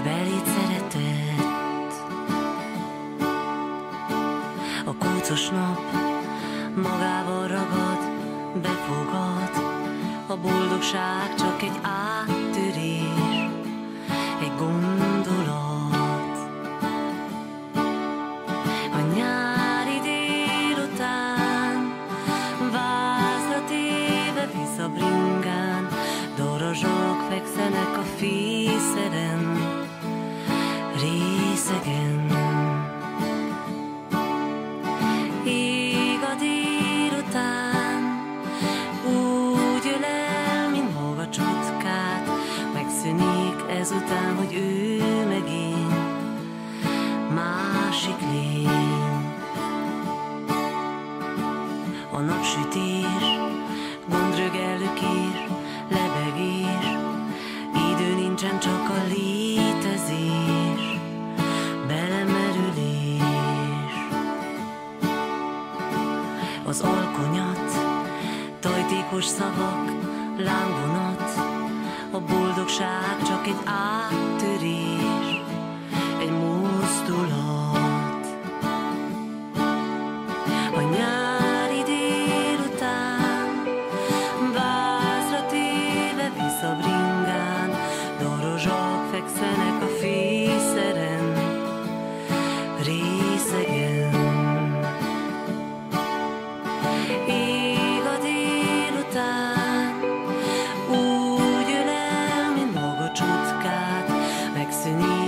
és beléd szeretett. A kócos nap magával ragad, befogad, a boldogság csak egy áttörés, egy gond. Délután, úgy öl el, mint maga megszűnik ezután, hogy ő meg én, másik lény. az alkonyat, tajtékos szavak, lángvonat, a boldogság csak egy áttörés, egy mozdulat. A nyár fekszenek a fészeren. Rég destiny.